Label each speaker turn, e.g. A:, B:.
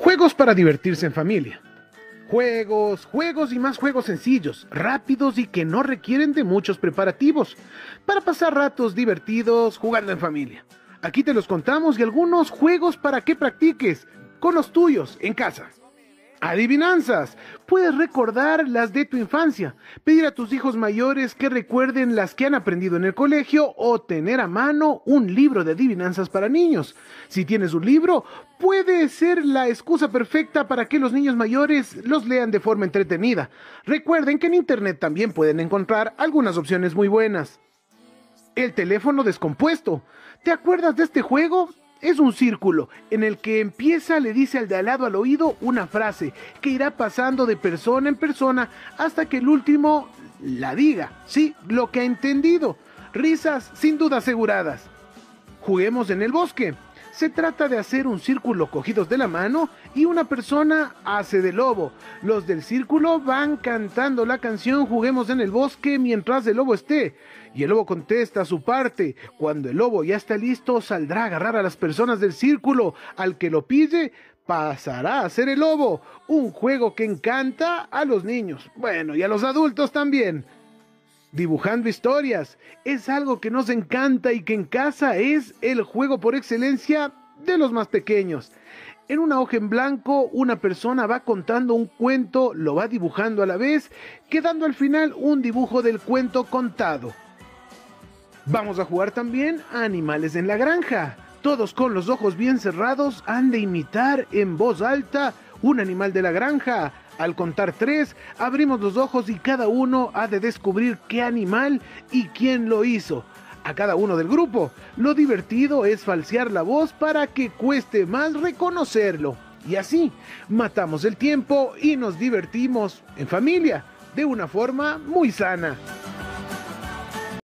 A: Juegos para divertirse en familia. Juegos, juegos y más juegos sencillos, rápidos y que no requieren de muchos preparativos, para pasar ratos divertidos jugando en familia. Aquí te los contamos y algunos juegos para que practiques con los tuyos en casa. Adivinanzas. Puedes recordar las de tu infancia, pedir a tus hijos mayores que recuerden las que han aprendido en el colegio o tener a mano un libro de adivinanzas para niños. Si tienes un libro, puede ser la excusa perfecta para que los niños mayores los lean de forma entretenida. Recuerden que en Internet también pueden encontrar algunas opciones muy buenas. El teléfono descompuesto. ¿Te acuerdas de este juego? Es un círculo en el que empieza, le dice al de al lado al oído una frase que irá pasando de persona en persona hasta que el último la diga, sí, lo que ha entendido. Risas sin duda aseguradas. Juguemos en el bosque. Se trata de hacer un círculo cogidos de la mano y una persona hace de lobo. Los del círculo van cantando la canción Juguemos en el bosque mientras el lobo esté. Y el lobo contesta su parte. Cuando el lobo ya está listo, saldrá a agarrar a las personas del círculo. Al que lo pille, pasará a ser el lobo. Un juego que encanta a los niños. Bueno, y a los adultos también dibujando historias. Es algo que nos encanta y que en casa es el juego por excelencia de los más pequeños. En una hoja en blanco, una persona va contando un cuento, lo va dibujando a la vez, quedando al final un dibujo del cuento contado. Vamos a jugar también a animales en la granja. Todos con los ojos bien cerrados han de imitar en voz alta un animal de la granja. Al contar tres, abrimos los ojos y cada uno ha de descubrir qué animal y quién lo hizo. A cada uno del grupo. Lo divertido es falsear la voz para que cueste más reconocerlo. Y así, matamos el tiempo y nos divertimos en familia, de una forma muy sana.